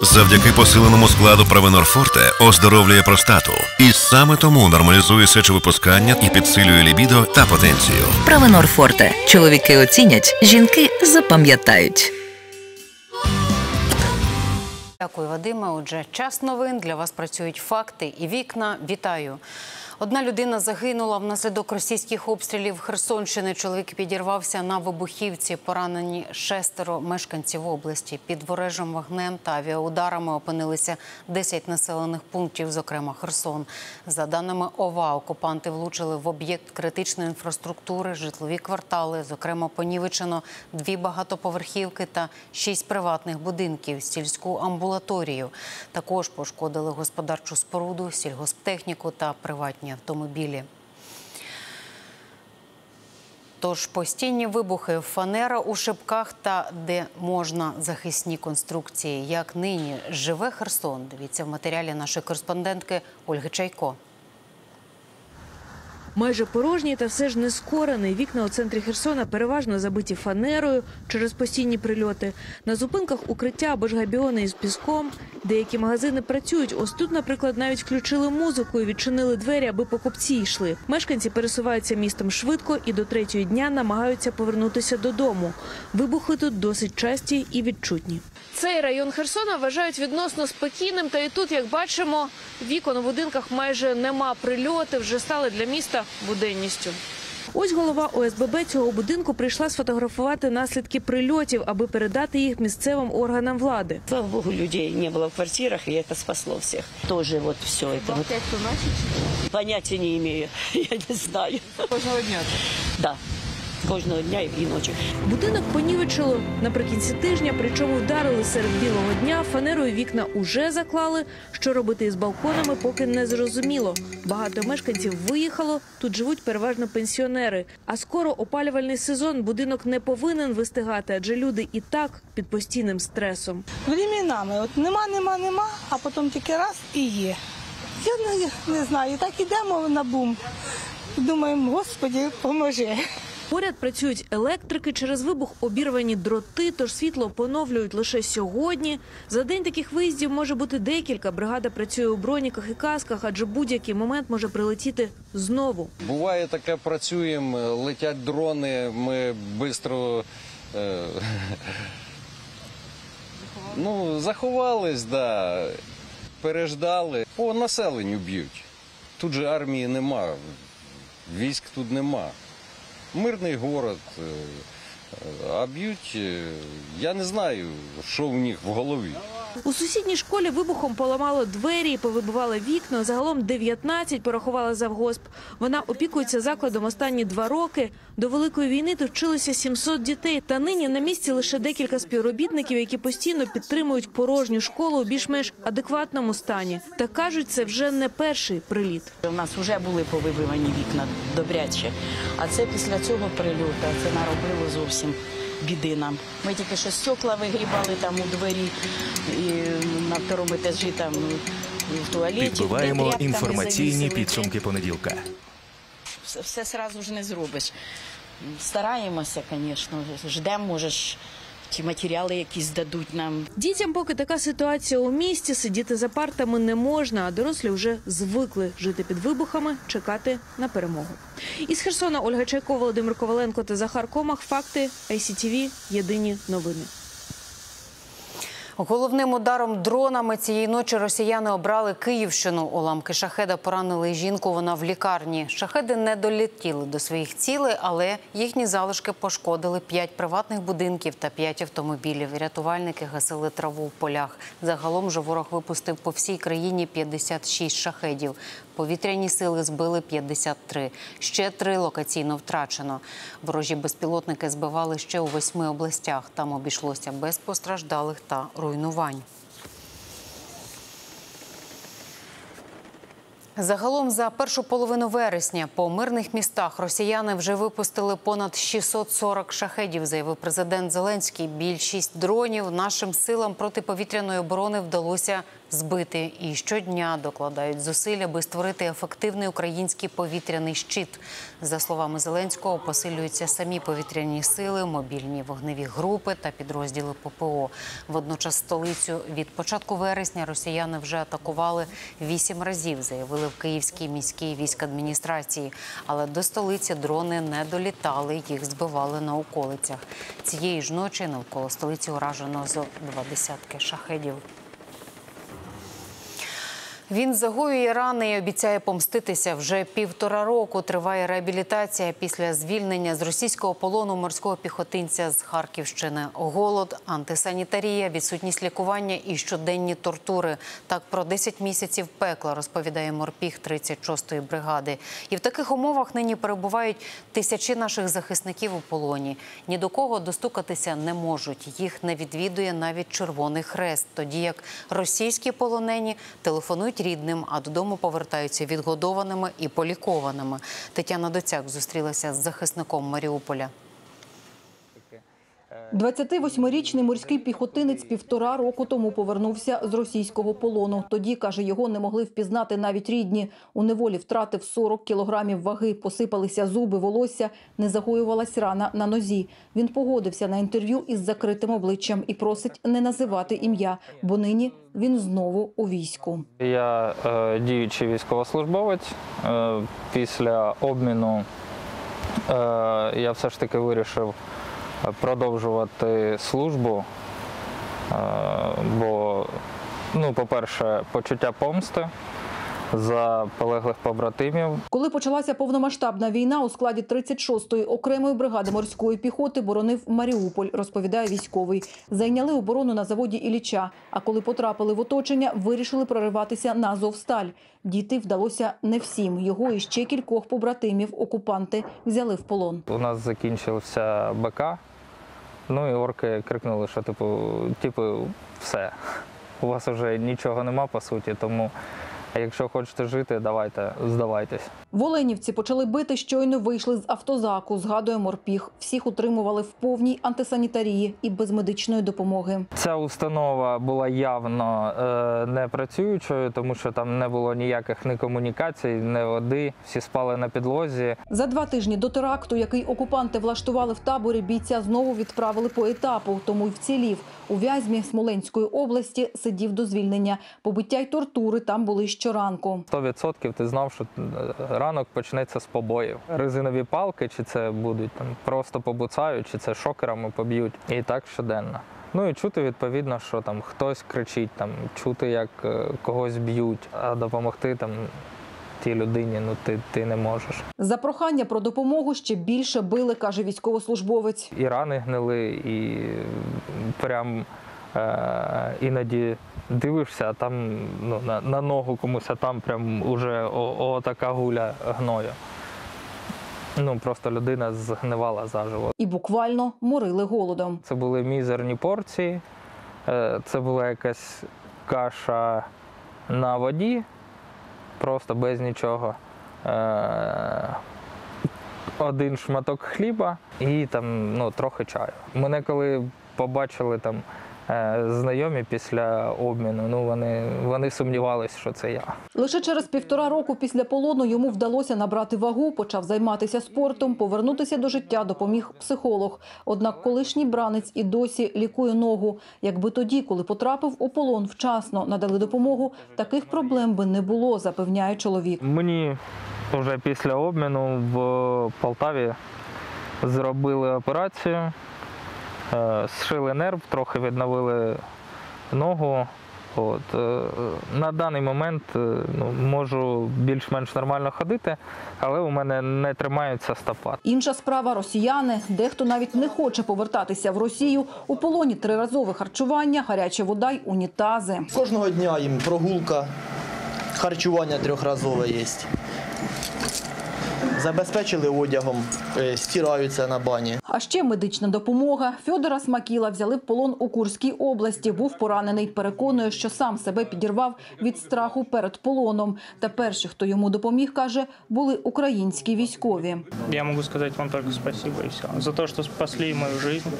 Завдяки посиленому складу Провенор Форте оздоровлює простату. І саме тому нормалізує сечовипускання і підсилює лібідо та потенцію. Правенор Форте. Чоловіки оцінять, жінки запам'ятають. Дякую, Вадиме. Отже, час новин для вас працюють факти і вікна. Вітаю. Одна людина загинула внаслідок російських обстрілів Херсонщини. Чоловік підірвався на вибухівці. Поранені шестеро мешканців області. Під ворежим вогнем та авіаударами опинилися 10 населених пунктів, зокрема Херсон. За даними ОВА, окупанти влучили в об'єкт критичної інфраструктури, житлові квартали. Зокрема, понівечено дві багатоповерхівки та шість приватних будинків, сільську амбулаторію. Також пошкодили господарчу споруду, сільгосптехніку та приватні автомобілі. Тож постійні вибухи, фанера у шибках та де можна захисні конструкції. Як нині живе Херсон? Дивіться в матеріалі нашої кореспондентки Ольги Чайко. Майже порожній та все ж не скорений. Вікна у центрі Херсона переважно забиті фанерою через постійні прильоти. На зупинках укриття або ж габіони із піском. Деякі магазини працюють. Ось тут, наприклад, навіть включили музику і відчинили двері, аби покупці йшли. Мешканці пересуваються містом швидко і до третьої дня намагаються повернутися додому. Вибухи тут досить часті і відчутні. Цей район Херсона вважають відносно спокійним. Та і тут, як бачимо, вікон у будинках майже нема. Прильоти вже стали для міста буденністю. Ось голова ОСББ цього будинку прийшла сфотографувати наслідки прильотів, аби передати їх місцевим органам влади. Слава богу, людей не было в квартирах, и это спасло всех. Тоже вот все это вот. Понятия не имею, я не знаю. Кожного дня. Да, кожного дня і ночі. Будинок понівечило наприкінці тижня, причому вдарили серед білого дня. Фанерою вікна уже заклали. Що робити із балконами, поки не зрозуміло. Багато мешканців виїхало. Тут живуть переважно пенсіонери. А скоро опалювальний сезон будинок не повинен вистигати, адже люди і так під постійним стресом. Временами, от нема, нема, нема, а потім тільки раз і є. Я не, не знаю, так ідемо на бум. Думаємо, Господі, поможи. Поряд працюють електрики. Через вибух обірвані дроти, тож світло поновлюють лише сьогодні. За день таких виїздів може бути декілька. Бригада працює у броніках і касках, адже будь-який момент може прилетіти знову. Буває таке, працюємо, летять дрони, ми швидко е, ну, заховались, да, переждали. По населенню б'ють. Тут же армії нема, військ тут нема. Мирний город, е, е, а б'ють, е, я не знаю, що в них в голові. У сусідній школі вибухом поламало двері і повибивало вікна. Загалом 19 порахувала завгосп. Вона опікується закладом останні два роки. До великої війни тут вчилося 700 дітей. Та нині на місці лише декілька співробітників, які постійно підтримують порожню школу у більш-менш адекватному стані. Та кажуть, це вже не перший приліт. У нас вже були повибивані вікна добряче. А це після цього прильоту це наробило зовсім біди нам. Ми тільки що стекла вигрібали там у дворі і на второму етажі там і в туалеті. Підбиваємо тряпками інформаційні підсумки понеділка. Все, все сразу ж не зробиш. Стараємося, звісно, ждемо, може ж ті матеріали якісь дадуть нам. Дітям, поки така ситуація у місті, сидіти за партами не можна, а дорослі вже звикли жити під вибухами, чекати на перемогу. Із Херсона Ольга Чайко, Володимир Коваленко та Захар Комах. Факти ICTV. Єдині новини. Головним ударом дронами цієї ночі росіяни обрали Київщину. Уламки шахеда поранили жінку. Вона в лікарні. Шахеди не долітіли до своїх цілей, але їхні залишки пошкодили п'ять приватних будинків та п'ять автомобілів. Рятувальники гасили траву в полях. Загалом же ворог випустив по всій країні 56 шахедів. Повітряні сили збили 53. Ще три локаційно втрачено. Ворожі безпілотники збивали ще у восьми областях. Там обійшлося без постраждалих та руйнувань. Загалом за першу половину вересня по мирних містах росіяни вже випустили понад 640 шахедів, заявив президент Зеленський. Більшість дронів нашим силам протиповітряної оборони вдалося збити і щодня докладають зусиль, аби створити ефективний український повітряний щит. За словами Зеленського, посилюються самі повітряні сили, мобільні вогневі групи та підрозділи ППО. Водночас столицю від початку вересня росіяни вже атакували вісім разів, заявили в Київській міській військадміністрації. Але до столиці дрони не долітали, їх збивали на околицях. Цієї ж ночі навколо столиці уражено зо два десятки шахедів. Він загоює рани і обіцяє помститися. Вже півтора року триває реабілітація після звільнення з російського полону морського піхотинця з Харківщини. Голод, антисанітарія, відсутність лікування і щоденні тортури. Так про 10 місяців пекла розповідає морпіг 36-ї бригади. І в таких умовах нині перебувають тисячі наших захисників у полоні. Ні до кого достукатися не можуть. Їх не відвідує навіть Червоний Хрест, тоді як російські полонені телефонують рідним, а додому повертаються відгодованими і полікованими. Тетяна Доцяк зустрілася з захисником Маріуполя. 28-річний морський піхотинець півтора року тому повернувся з російського полону. Тоді, каже, його не могли впізнати навіть рідні. У неволі втратив 40 кілограмів ваги, посипалися зуби, волосся, не загоювалась рана на нозі. Він погодився на інтерв'ю із закритим обличчям і просить не називати ім'я, бо нині він знову у війську. Я е, діючий військовослужбовець. Е, після обміну е, я все ж таки вирішив продовжувати службу, е, бо, ну, по-перше, почуття помсти за полеглих побратимів. Коли почалася повномасштабна війна у складі 36-ї окремої бригади морської піхоти боронив Маріуполь, розповідає військовий. Зайняли оборону на заводі Ілліча. А коли потрапили в оточення, вирішили прориватися на Азовсталь. Діти вдалося не всім. Його і ще кількох побратимів окупанти взяли в полон. У нас закінчився БК. Ну і орки крикнули, що типу, типу, все. У вас вже нічого нема по суті, тому якщо хочете жити, давайте, здавайтесь. В Оленівці почали бити, щойно вийшли з автозаку, згадує морпіг. Всіх утримували в повній антисанітарії і без медичної допомоги. Ця установа була явно е, не працюючою, тому що там не було ніяких ні комунікацій, ні води. Всі спали на підлозі. За два тижні до теракту, який окупанти влаштували в таборі, бійця знову відправили по етапу, тому й вцілів. У Вязьмі Смоленської області сидів до звільнення. Побиття й тортури там були щоранку. 100% ти знав, що е, ранок почнеться з побоїв. Резинові палки, чи це будуть там просто побуцають, чи це шокерами поб'ють. І так щоденно. Ну і чути відповідно, що там хтось кричить, там чути, як е, когось б'ють, а допомогти там тій людині, ну ти, ти не можеш. За прохання про допомогу ще більше били, каже військовослужбовець. І рани гнили, і прям е, іноді дивишся, а там ну, на, на ногу комусь, а там прям уже о, о, така гуля гною. Ну, просто людина згнивала заживо. І буквально морили голодом. Це були мізерні порції, е, це була якась каша на воді, просто без нічого. Е, Один шматок хліба і там ну, трохи чаю. Мене коли побачили там знайомі після обміну, ну вони, вони сумнівалися, що це я. Лише через півтора року після полону йому вдалося набрати вагу, почав займатися спортом, повернутися до життя допоміг психолог. Однак колишній бранець і досі лікує ногу. Якби тоді, коли потрапив у полон, вчасно надали допомогу, таких проблем би не було, запевняє чоловік. Мені вже після обміну в Полтаві зробили операцію, е, зшили нерв, трохи відновили ногу. От, е, на даний момент е, ну, можу більш-менш нормально ходити, але у мене не тримається стопа. Інша справа росіяни. Дехто навіть не хоче повертатися в Росію. У полоні триразове харчування, гаряча вода й унітази. Кожного дня їм прогулка, харчування трьохразове є. Забезпечили одягом, е, стираються на бані. А ще медична допомога. Фьодора Смакіла взяли в полон у Курській області. Був поранений. Переконує, що сам себе підірвав від страху перед полоном. Та перші, хто йому допоміг, каже, були українські військові. Я могу сказать вам только спасибо и все. За то, что спасли мою жизнь,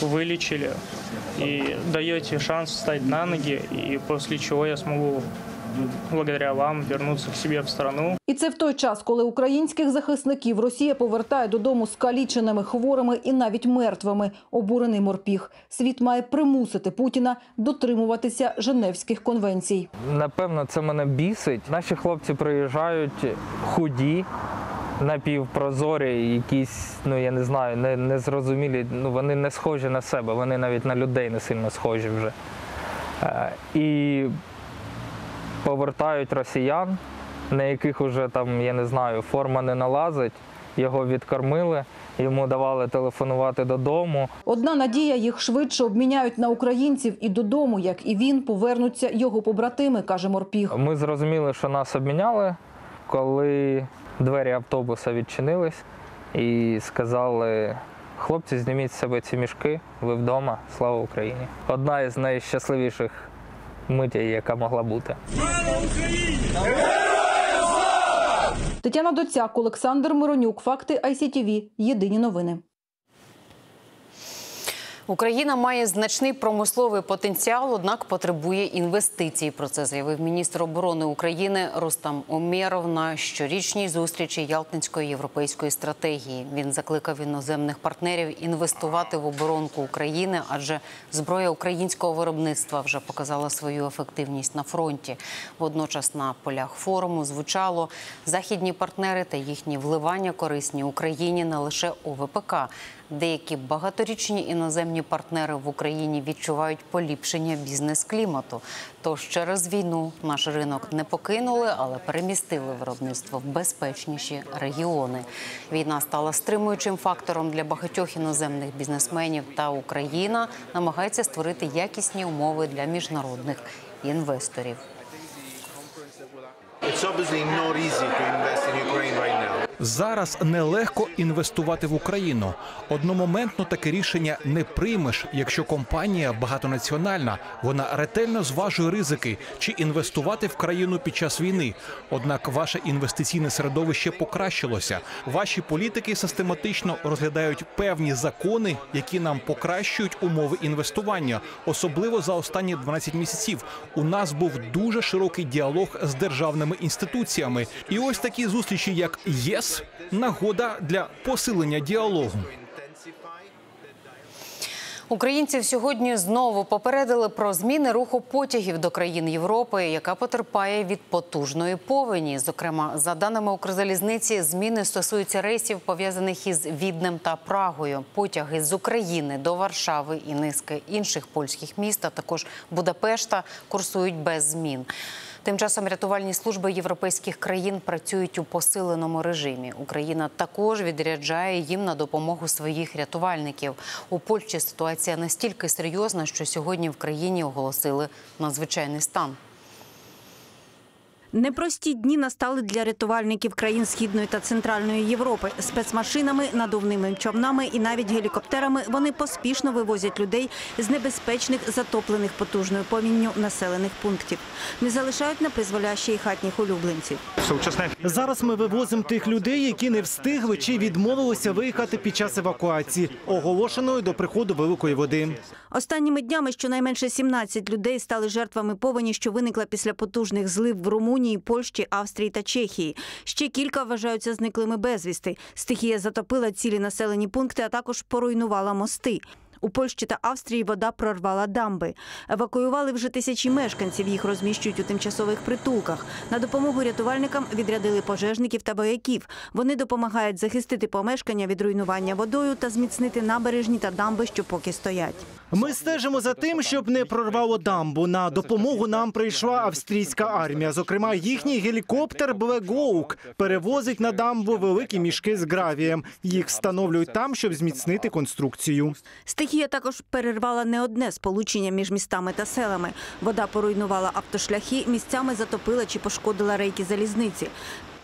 вылечили и даете шанс встать на ноги, и после чего я смогу благодаря вам вернуться к себе в страну. І це в той час, коли українських захисників Росія повертає додому скаліченими, хворими і навіть мертвими. Обурений морпіг. Світ має примусити Путіна дотримуватися Женевських конвенцій. Напевно, це мене бісить. Наші хлопці приїжджають худі, напівпрозорі, якісь, ну я не знаю, не, незрозумілі. Ну вони не схожі на себе, вони навіть на людей не сильно схожі вже. Е, і повертають росіян, на яких уже там, я не знаю, форма не налазить. Його відкормили, йому давали телефонувати додому. Одна надія їх швидше обміняють на українців і додому, як і він, повернуться його побратими, каже морпіг. Ми зрозуміли, що нас обміняли, коли двері автобуса відчинились і сказали: хлопці, зніміть з себе ці мішки, ви вдома, слава Україні. Одна із найщасливіших митей, яка могла бути. Тетяна Доцяк, Олександр Миронюк. Факти ICTV. Єдині новини. Україна має значний промисловий потенціал, однак потребує інвестицій. Про це заявив міністр оборони України Рустам Омєров на щорічній зустрічі Ялтинської європейської стратегії. Він закликав іноземних партнерів інвестувати в оборонку України, адже зброя українського виробництва вже показала свою ефективність на фронті. Водночас на полях форуму звучало західні партнери та їхні вливання корисні Україні не лише у ВПК. Деякі багаторічні іноземні партнери в Україні відчувають поліпшення бізнес-клімату. Тож через війну наш ринок не покинули, але перемістили виробництво в безпечніші регіони. Війна стала стримуючим фактором для багатьох іноземних бізнесменів. Та Україна намагається створити якісні умови для міжнародних інвесторів. It's obviously not easy to invest in. Зараз нелегко інвестувати в Україну. Одномоментно таке рішення не приймеш, якщо компанія багатонаціональна. Вона ретельно зважує ризики, чи інвестувати в країну під час війни. Однак ваше інвестиційне середовище покращилося. Ваші політики систематично розглядають певні закони, які нам покращують умови інвестування. Особливо за останні 12 місяців. У нас був дуже широкий діалог з державними інституціями. І ось такі зустрічі, як ЄС, нагода для посилення діалогу. Українців сьогодні знову попередили про зміни руху потягів до країн Європи, яка потерпає від потужної повені. Зокрема, за даними Укрзалізниці, зміни стосуються рейсів, пов'язаних із Віднем та Прагою. Потяги з України до Варшави і низки інших польських міст, а також Будапешта, курсують без змін. Тим часом рятувальні служби європейських країн працюють у посиленому режимі. Україна також відряджає їм на допомогу своїх рятувальників. У Польщі ситуація настільки серйозна, що сьогодні в країні оголосили надзвичайний стан. Непрості дні настали для рятувальників країн Східної та Центральної Європи. Спецмашинами, надувними човнами і навіть гелікоптерами вони поспішно вивозять людей з небезпечних, затоплених потужною повінню населених пунктів. Не залишають на призволяще і хатніх улюбленців. Зараз ми вивозимо тих людей, які не встигли чи відмовилися виїхати під час евакуації, оголошеної до приходу великої води. Останніми днями щонайменше 17 людей стали жертвами повені, що виникла після потужних злив в Румунії, Польщі, Австрії та Чехії. Ще кілька вважаються зниклими безвісти. Стихія затопила цілі населені пункти, а також поруйнувала мости. У Польщі та Австрії вода прорвала дамби. Евакуювали вже тисячі мешканців. Їх розміщують у тимчасових притулках. На допомогу рятувальникам відрядили пожежників та вояків. Вони допомагають захистити помешкання від руйнування водою та зміцнити набережні та дамби, що поки стоять. Ми стежимо за тим, щоб не прорвало дамбу. На допомогу нам прийшла австрійська армія. Зокрема, їхній гелікоптер Hawk перевозить на дамбу великі мішки з гравієм. Їх встановлюють там, щоб зміцнити конструкцію. Стихія також перервала не одне сполучення між містами та селами. Вода поруйнувала автошляхи, місцями затопила чи пошкодила рейки залізниці.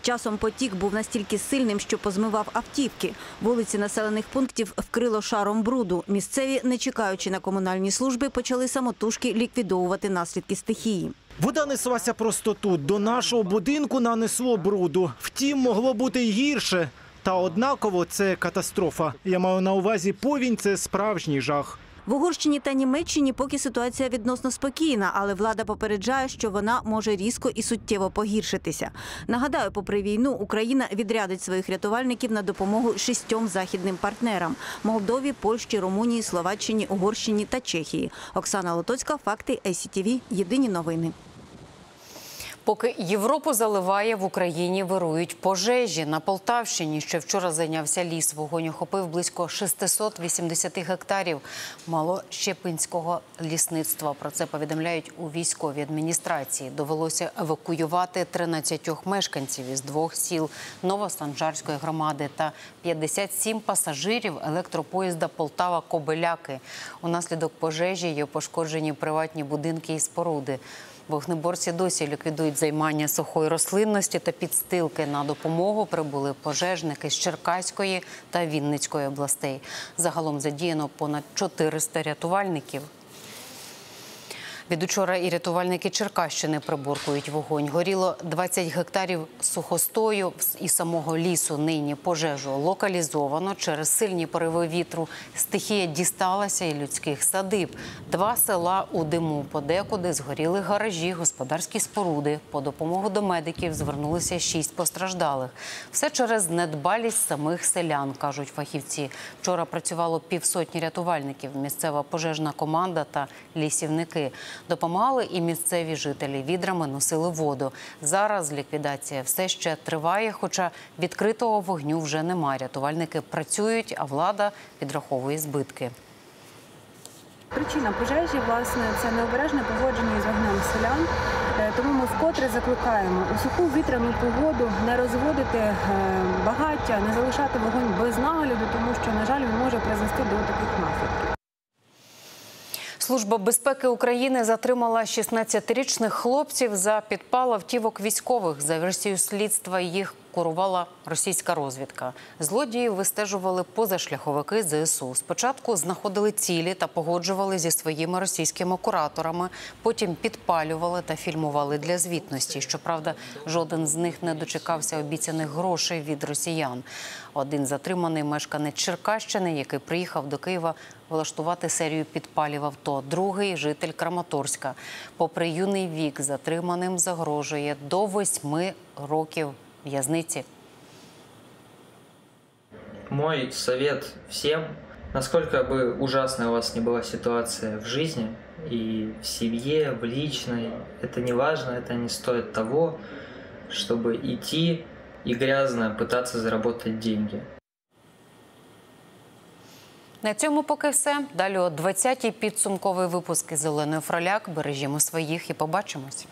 Часом потік був настільки сильним, що позмивав автівки. Вулиці населених пунктів вкрило шаром бруду. Місцеві, не чекаючи на комунальні служби, почали самотужки ліквідовувати наслідки стихії. Вода неслася просто тут. До нашого будинку нанесло бруду. Втім, могло бути й гірше. Та однаково це катастрофа. Я маю на увазі повінь це справжній жах. В Угорщині та Німеччині поки ситуація відносно спокійна, але влада попереджає, що вона може різко і суттєво погіршитися. Нагадаю, попри війну Україна відрядить своїх рятувальників на допомогу шістьом західним партнерам: Молдові, Польщі, Румунії, Словаччині, Угорщині та Чехії. Оксана Лотоцька, факти ICTV. Єдині новини. Поки Європу заливає, в Україні вирують пожежі. На Полтавщині ще вчора зайнявся ліс. Вогонь охопив близько 680 гектарів малощепинського лісництва. Про це повідомляють у військовій адміністрації. Довелося евакуювати 13 мешканців із двох сіл Новостанжарської громади та 57 пасажирів електропоїзда Полтава-Кобиляки. Унаслідок пожежі є пошкоджені приватні будинки і споруди. Вогнеборці досі ліквідують займання сухої рослинності та підстилки. На допомогу прибули пожежники з Черкаської та Вінницької областей. Загалом задіяно понад 400 рятувальників. Від учора і рятувальники Черкащини приборкують вогонь. Горіло 20 гектарів сухостою і самого лісу. Нині пожежу локалізовано через сильні пориви вітру. Стихія дісталася і людських садиб. Два села у диму. Подекуди згоріли гаражі, господарські споруди. По допомогу до медиків звернулися шість постраждалих. Все через недбалість самих селян, кажуть фахівці. Вчора працювало півсотні рятувальників, місцева пожежна команда та лісівники. Допомагали і місцеві жителі. Відрами носили воду. Зараз ліквідація все ще триває, хоча відкритого вогню вже нема. Рятувальники працюють, а влада підраховує збитки. Причина пожежі власне це необережне поводження із вогнем селян. Е, Тому ми вкотре закликаємо у суху вітряну погоду не розводити е, багаття, не залишати вогонь без нагляду, тому що, на жаль, він може призвести до таких наслідків. Служба безпеки України затримала 16-річних хлопців за підпал автівок військових. За версією слідства їх курувала російська розвідка. Злодії вистежували позашляховики ЗСУ. Спочатку знаходили цілі та погоджували зі своїми російськими кураторами. Потім підпалювали та фільмували для звітності. Щоправда, жоден з них не дочекався обіцяних грошей від росіян. Один затриманий мешканець Черкащини, який приїхав до Києва влаштувати серію підпалів авто. Другий житель Краматорська. Попри юний вік, затриманим загрожує до восьми років в'язниці. Мой совет всем, насколько бы ужасной у вас не была ситуация в жизни и в семье, в личной, это не важно, это не стоит того, чтобы идти и грязно пытаться заработать деньги. На цьому поки все. Далі о 20-й підсумковий випуск із Оленою Фроляк. Бережімо своїх і побачимось.